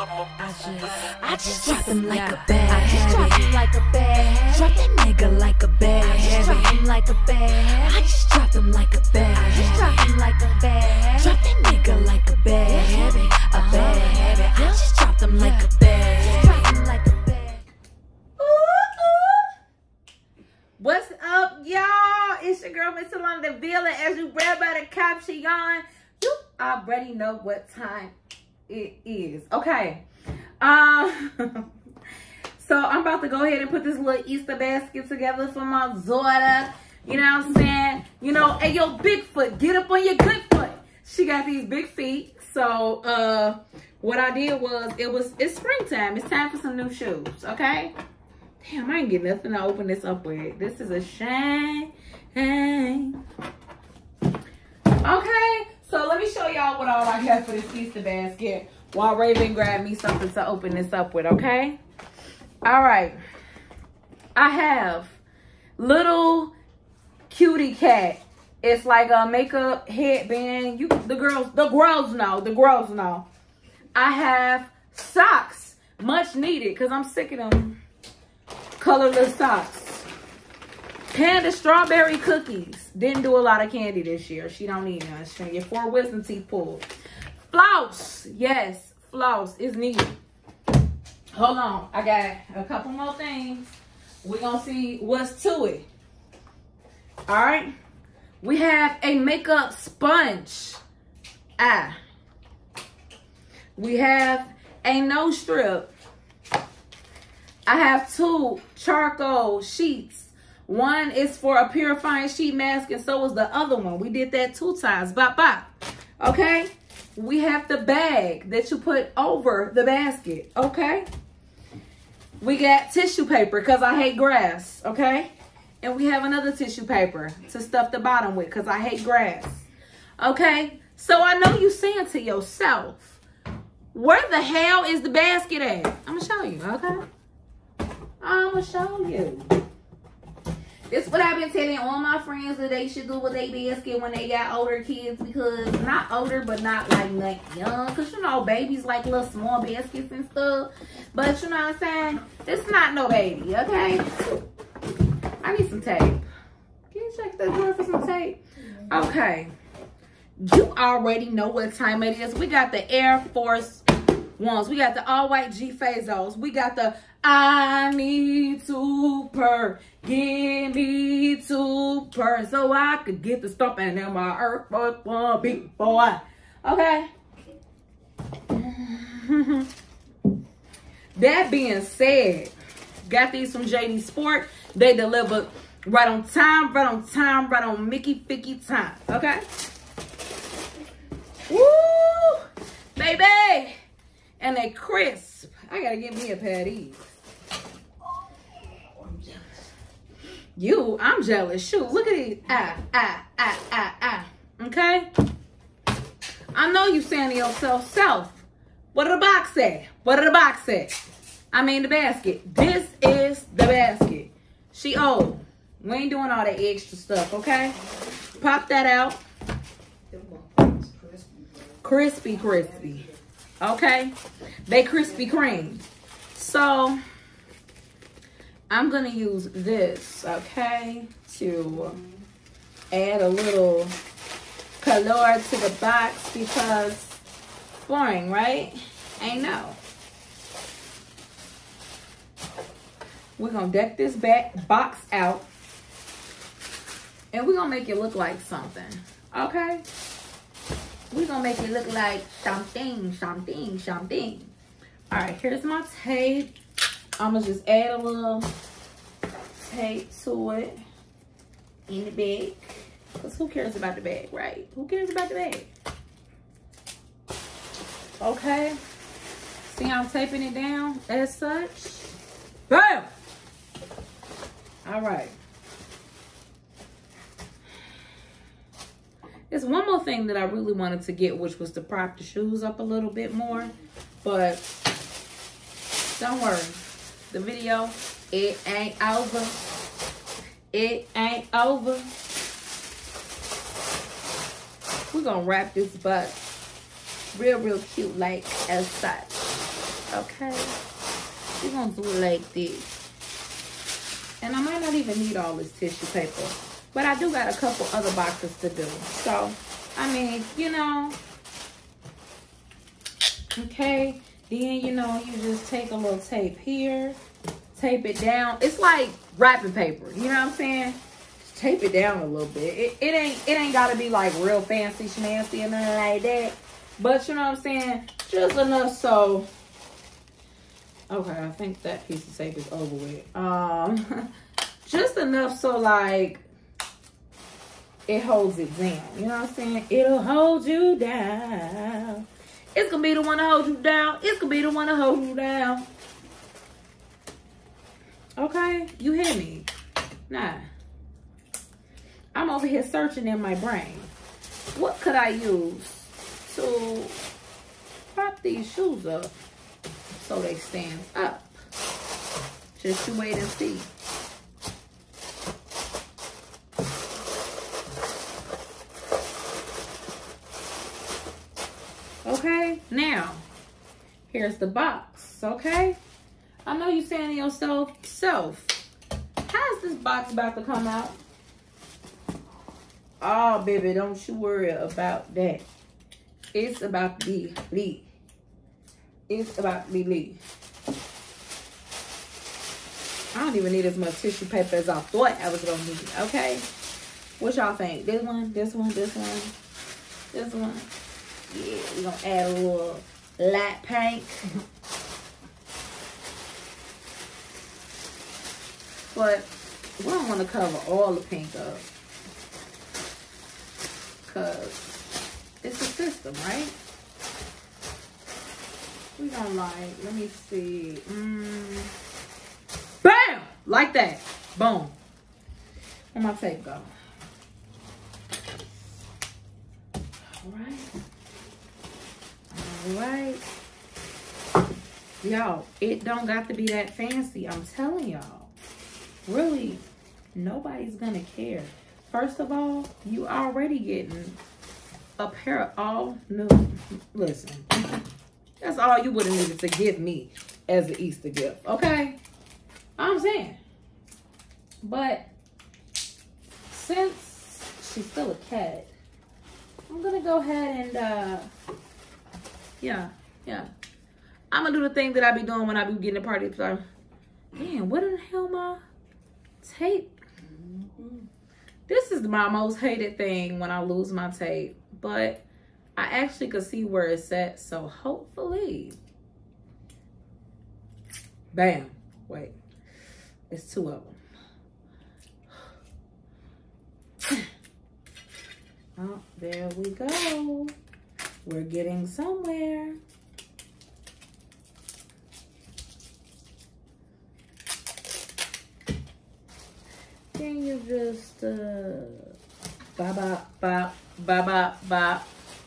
I just, I just drop him like a bag. I just drop him like a bag. Drop that nigga like a bag. I just drop him like a bag. I just drop him like a bag. Uh-huh. I just drop him like a bag. Drop that nigga like a bag. A bag. I just drop him like a bag. Drop him like a bag. What's up, y'all? It's your girl, Miss Alonna Deville. As you read by the caption, you already know what time it is. Okay. Um, so I'm about to go ahead and put this little Easter basket together for my daughter. You know what I'm saying? You know, hey, yo, Bigfoot, get up on your good foot. She got these big feet. So, uh, what I did was, it was, it's springtime. It's time for some new shoes, okay? Damn, I ain't get nothing to open this up with. This is a shame. Okay, so let me show y'all what all I got for this Easter basket while Raven grabbed me something to open this up with, okay? All right. I have little cutie cat. It's like a makeup headband. You the girls, the girls know, the girls know. I have socks, much needed, because I'm sick of them colorless socks. Panda strawberry cookies. Didn't do a lot of candy this year. She don't need none. She get four wisdom teeth pulled. Floss. Yes, floss is needed. Hold on. I got a couple more things. we going to see what's to it. All right. We have a makeup sponge. Ah. We have a nose strip. I have two charcoal sheets. One is for a purifying sheet mask and so is the other one. We did that two times. Bop, bop. Okay? We have the bag that you put over the basket. Okay? We got tissue paper because I hate grass. Okay? And we have another tissue paper to stuff the bottom with because I hate grass. Okay? So I know you saying to yourself, where the hell is the basket at? I'm going to show you. Okay? I'm going to show you. This is what I've been telling all my friends that they should do with their basket when they got older kids because not older but not like like young because you know babies like little small baskets and stuff. But you know what I'm saying? It's not no baby okay? I need some tape. Can you check the door for some tape? Okay. You already know what time it is. We got the Air Force ones we got the all white G Fazos we got the I need to purr. Give me two purr so I could get the stomping in my earth boy, boy, big boy. Okay. that being said, got these from JD Sport. They delivered right on time, right on time, right on Mickey Ficky time. Okay. Woo! Baby! And they crisp. I gotta get me a pair of these. You, I'm jealous. Shoot, look at these. Ah, ah, ah, ah, ah. Okay? I know you saying to yourself, self, what did the box say? What did the box say? I mean the basket. This is the basket. She old. We ain't doing all that extra stuff, okay? Pop that out. Crispy, crispy. Okay? They Krispy Kreme. So, I'm going to use this, okay, to add a little color to the box because boring, right? Ain't no. We're going to deck this back box out and we're going to make it look like something, okay? We're going to make it look like something, something, something. All right, here's my tape. I'm gonna just add a little tape to it in the bag. Because who cares about the bag, right? Who cares about the bag? Okay. See I'm taping it down as such? Bam! All right. There's one more thing that I really wanted to get, which was to prop the shoes up a little bit more. But don't worry the video. It ain't over. It ain't over. We're gonna wrap this butt real, real cute like as such. okay? We're gonna do it like this. And I might not even need all this tissue paper. But I do got a couple other boxes to do. So, I mean, you know. Okay. Then, you know, you just take a little tape here. Tape it down. It's like wrapping paper. You know what I'm saying? Just tape it down a little bit. It, it ain't it ain't gotta be like real fancy schmancy or nothing like that. But you know what I'm saying? Just enough so Okay, I think that piece of tape is over with. Um, just enough so like it holds it down. You know what I'm saying? It'll hold you down. It's gonna be the one to hold you down. It's gonna be the one to hold you down. Okay, you hear me? Nah. I'm over here searching in my brain. What could I use to prop these shoes up? so they stand up. Just to wait and see. Okay, now, here's the box, okay? I know you're saying to yourself, self, how's this box about to come out? Oh, baby, don't you worry about that. It's about to be lit it's about to be lit. I don't even need as much tissue paper as I thought I was gonna need. Okay, what y'all think? This one, this one, this one, this one. Yeah, we're gonna add a little light pink. but we don't want to cover all the pink up because it's a system, right? we gonna like, let me see. Mm. Bam! Like that. Boom. Where my tape go? Alright. Alright. Y'all, it don't got to be that fancy. I'm telling y'all. Really, nobody's gonna care. First of all, you already getting a pair of all new. Listen. That's all you would have needed to give me as an Easter gift. Okay? I'm saying. But since she's still a cat, I'm gonna go ahead and uh yeah, yeah. I'm gonna do the thing that I be doing when I be getting a party. So, man, what in the hell my tape? This is my most hated thing when I lose my tape. But I actually could see where it's at. So hopefully, bam, wait, it's two of them. Oh, there we go. We're getting somewhere. Can you just uh bop, bop, bop, bop, ba ba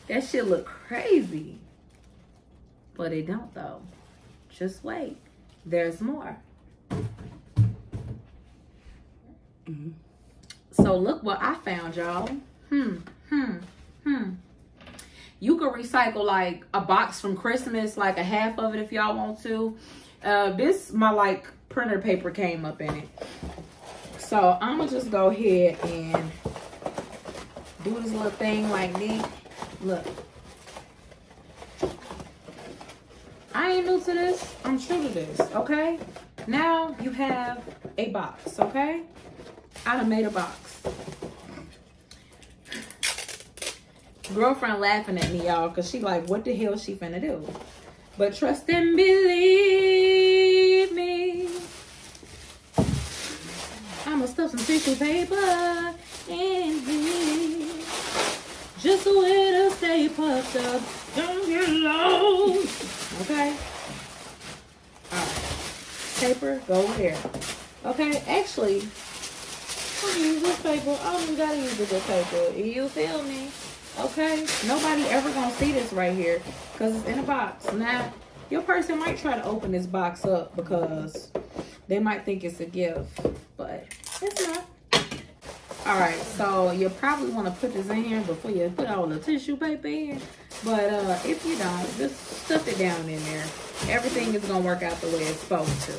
that shit look crazy. But it don't though. Just wait. There's more. Mm -hmm. So look what I found, y'all. Hmm, hmm, hmm. You could recycle like a box from Christmas, like a half of it if y'all want to. Uh, this, my like printer paper came up in it. So I'm gonna just go ahead and do this little thing like this. Look. I ain't new to this. I'm true to this, okay? Now you have a box, okay? I done made a box. Girlfriend laughing at me, y'all, because she like, what the hell she finna do? But trust and believe Don't get. Okay? Alright. Paper, go here. Okay, actually, I'm gonna use this paper. I don't even gotta use this paper. You feel me? Okay? Nobody ever gonna see this right here because it's in a box. Now, your person might try to open this box up because they might think it's a gift, but it's not. All right, so you probably want to put this in here before you put all the tissue paper in. But uh, if you don't, just stuff it down in there. Everything is gonna work out the way it's supposed to.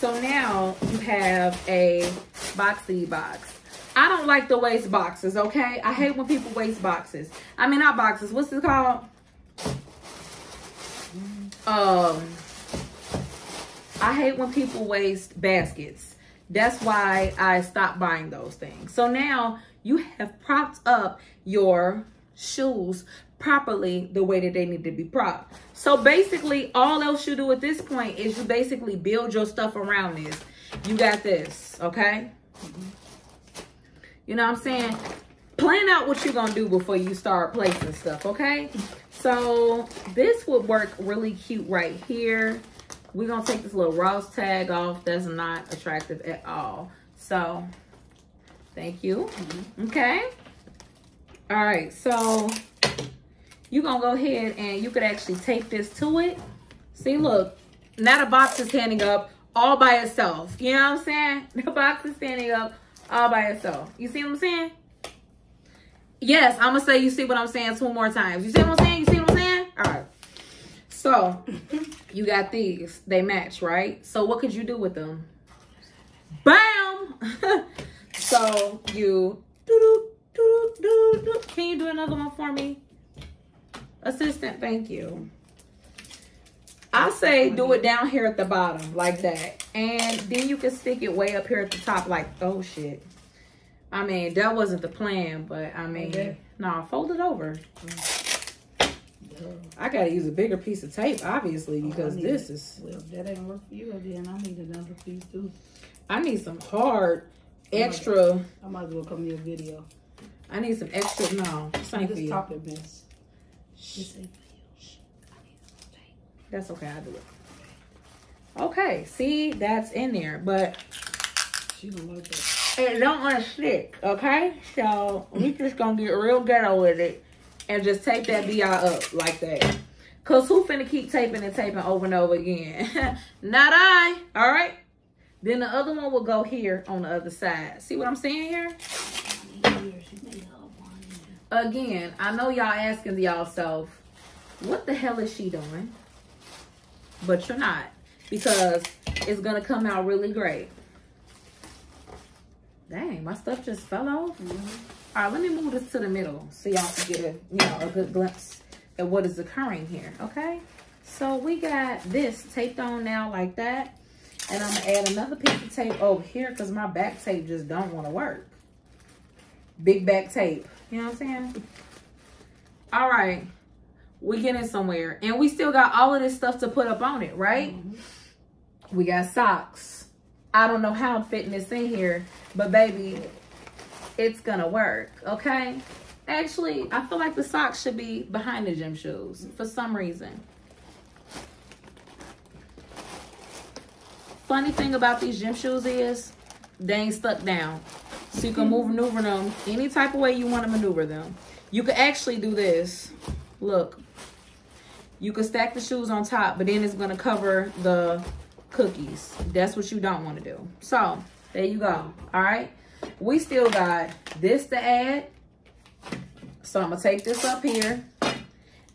So now you have a boxy box. I don't like the waste boxes, okay? I hate when people waste boxes. I mean, not boxes. What's it called? Um, I hate when people waste baskets. That's why I stopped buying those things. So now you have propped up your shoes properly the way that they need to be propped. So basically, all else you do at this point is you basically build your stuff around this. You got this, okay? You know what I'm saying? Plan out what you're going to do before you start placing stuff, okay? So this would work really cute right here. We're going to take this little Ross tag off. That's not attractive at all. So, thank you. Mm-hmm. Okay. All right. So, you're to go ahead and you could actually tape this to it. See, look. Now the box is standing up all by itself. You know what I'm saying? The box is standing up all by itself. You see what I'm saying? Yes, I'm to say you see what I'm saying two more times. You see what I'm saying? You see what I'm saying? All right. So, you got these. They match, right? So, what could you do with them? Bam! so, you... Can you do another one for me? Assistant, thank you. I say do it down here at the bottom like that. And then you can stick it way up here at the top like, oh shit. I mean, that wasn't the plan, but I mean, okay. nah, fold it over. I gotta use a bigger piece of tape, obviously, oh, because oh, this is. Well, that ain't work for you, then I need another piece too. I need some hard, extra. I might, as well come in a video. I need some extra. No, same for you. mess. That's okay. I'll do it. Okay, see, that's in there, but she don't like that it don't want to stick, okay? So we just gonna get real ghetto with it and just tape that BI up like that. Cause who finna keep taping and taping over and over again? Not I, all right? Then the other one will go here on the other side. See what I'm saying here? Again, I know y'all asking y'all self, what the hell is she doing? But you're not because it's gonna come out really great. Dang, my stuff just fell off. Mm -hmm. All right, let me move this to the middle so y'all can get a, you know, a good glimpse at what is occurring here, okay? So we got this taped on now like that. And I'm gonna add another piece of tape over here because my back tape just don't want to work. Big back tape, you know what I'm saying? All right, we getting somewhere. And we still got all of this stuff to put up on it, right? Mm -hmm. We got socks I don't know how I'm fitting this in here, but baby, it's gonna work, okay? Actually, I feel like the socks should be behind the gym shoes for some reason. Funny thing about these gym shoes is they ain't stuck down. So you can move maneuver them any type of way you want to maneuver them. You can actually do this. Look. You can stack the shoes on top, but then it's going to cover the cookies. That's what you don't want to do. So, there you go. All right. We still got this to add. So, I'm going to take this up here.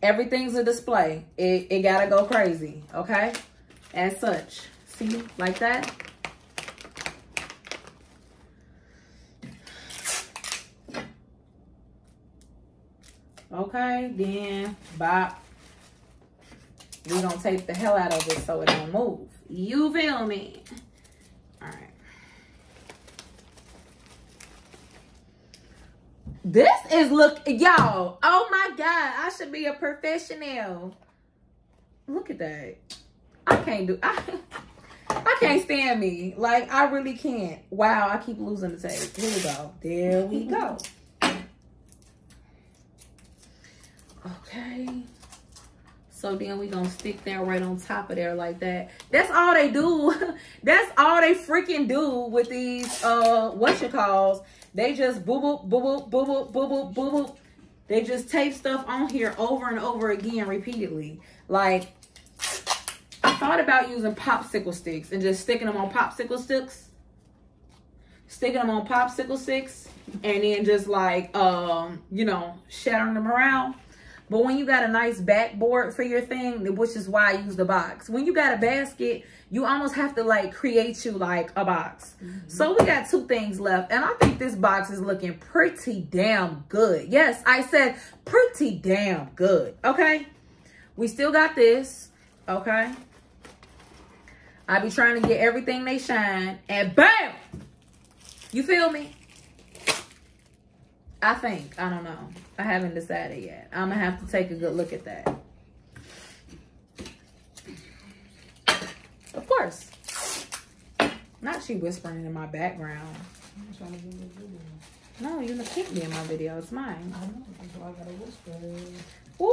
Everything's a display. It, it got to go crazy. Okay. As such. See? Like that. Okay. Then, bop. We're to take the hell out of it so it don't move. You feel me? All right. This is look, y'all. Oh my God. I should be a professional. Look at that. I can't do, I, I can't stand me. Like, I really can't. Wow, I keep losing the tape. Here we go. There we go. Okay. So then we gonna stick that right on top of there like that. That's all they do. That's all they freaking do with these, uh, what you calls. They just boo boop, boo boop, boo boop, boo boop, boo boop. They just tape stuff on here over and over again repeatedly. Like, I thought about using popsicle sticks and just sticking them on popsicle sticks. Sticking them on popsicle sticks and then just like, um, you know, shattering them around. But when you got a nice backboard for your thing, which is why I use the box. When you got a basket, you almost have to like create you like a box. Mm -hmm. So we got two things left. And I think this box is looking pretty damn good. Yes, I said pretty damn good. Okay. We still got this. Okay. I be trying to get everything they shine. And bam! You feel me? I think. I don't know. I haven't decided yet. I'm going to have to take a good look at that. Of course. Not she whispering in my background. No, you can't be in my video. It's mine. I know. That's why I got to whisper. Woo,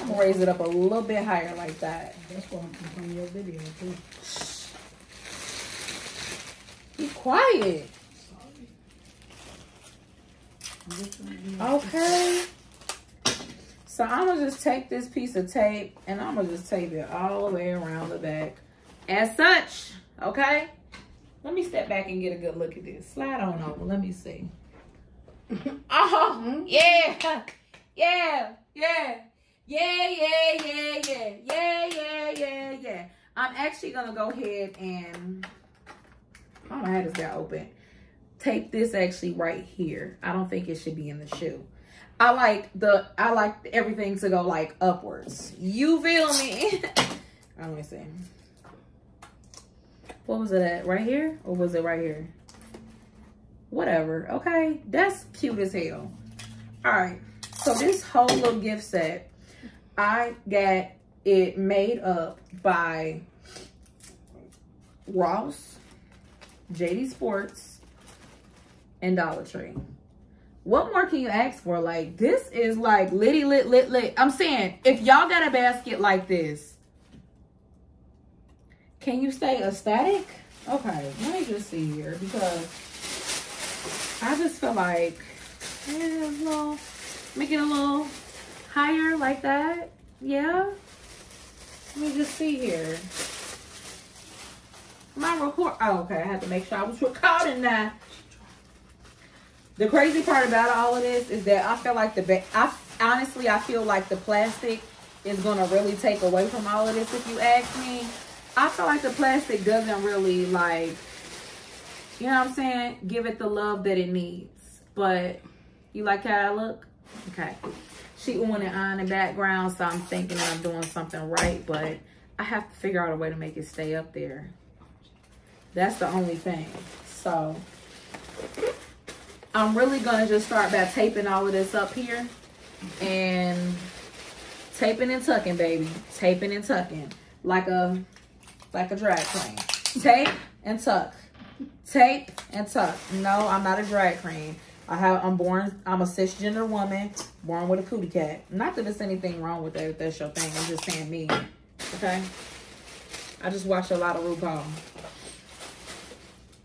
I'm going to raise it up a little bit higher like that. That's why I'm from your video, too. Be quiet. Okay. So I'm going to just take this piece of tape and I'm going to just tape it all the way around the back. As such, okay? Let me step back and get a good look at this. Slide on over. Let me see. oh, yeah. Yeah. Yeah. Yeah, yeah, yeah, yeah. Yeah, yeah, yeah. I'm actually going to go ahead and... I don't know how this got open. Tape this actually right here. I don't think it should be in the shoe. I like the I like everything to go like upwards. You feel me? Let me see. What was it at? Right here? Or was it right here? Whatever. Okay. That's cute as hell. Alright. So this whole little gift set, I got it made up by Ross JD Sports, and Dollar Tree. What more can you ask for? Like, this is like litty lit lit lit. I'm saying, if y'all got a basket like this, can you stay ecstatic? Okay, let me just see here because I just feel like eh, a little, make it a little higher like that. Yeah. Let me just see here. I record? Oh, okay. I had to make sure I was recording that. The crazy part about all of this is that I feel like the I honestly I feel like the plastic is gonna really take away from all of this. If you ask me, I feel like the plastic doesn't really like, you know what I'm saying? Give it the love that it needs. But you like how I look? Okay. She on and on in the background, so I'm thinking I'm doing something right, but I have to figure out a way to make it stay up there. That's the only thing. So I'm really to just start by taping all of this up here and taping and tucking, baby. Taping and tucking like a like a drag queen. Tape and tuck. Tape and tuck. No, I'm not a drag queen. I have I'm born I'm a cisgender woman born with a cootie cat. Not that there's anything wrong with that if that's your thing. I'm just saying me. Okay. I just watch a lot of RuPaul.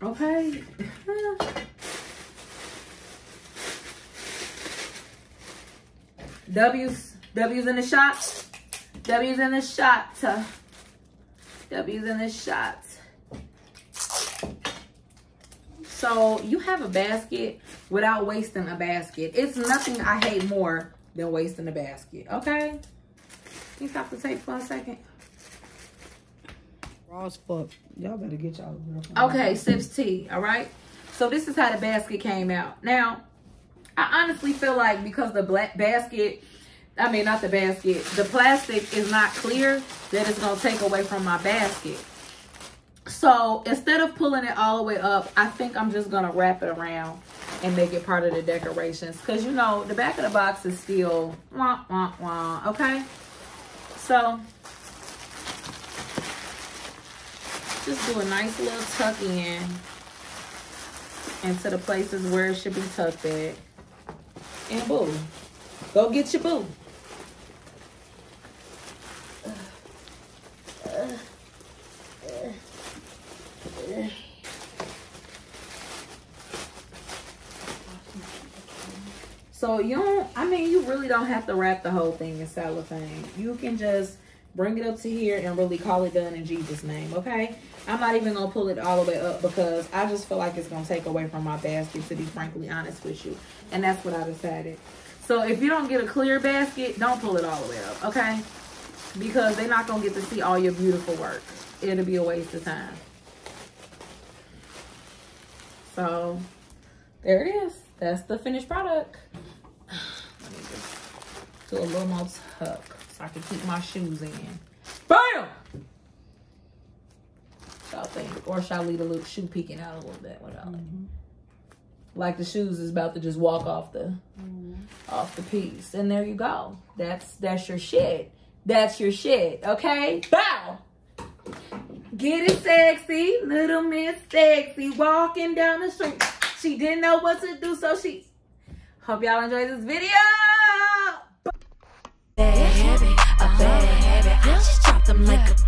Okay. W's, W's in the shot. W's in the shot. W's in the shot. So you have a basket without wasting a basket. It's nothing I hate more than wasting a basket. Okay? Can you stop the tape for a second? Raw as fuck. Y'all better get y'all Okay, sips tea, all right? So this is how the basket came out. Now, I honestly feel like because the black basket, I mean, not the basket, the plastic is not clear, that it's going to take away from my basket. So instead of pulling it all the way up, I think I'm just going to wrap it around and make it part of the decorations. Because, you know, the back of the box is still wah, wah, wah, okay? So just do a nice little tuck in into the places where it should be tucked at. And boo. Go get your boo. So you don't, I mean, you really don't have to wrap the whole thing in cellophane. You can just bring it up to here and really call it done in Jesus' name, okay? I'm not even gonna pull it all the way up because I just feel like it's gonna take away from my basket to be frankly honest with you. And that's what I decided. So if you don't get a clear basket, don't pull it all the way up, okay? Because they're not gonna get to see all your beautiful work. It'll be a waste of time. So there it is. That's the finished product. Let me just do a little more tuck so I can keep my shoes in. Bam! Y'all think? Or shall I leave the little shoe peeking out a little bit? What y'all think? Mm-hmm. Like the shoes is about to just walk off the mm-hmm. off the piece. And there you go. That's that's your shit. That's your shit. Okay? Bow! Get it sexy, little miss sexy, walking down the street. She didn't know what to do, so she. Hope y'all enjoyed this video. Them like a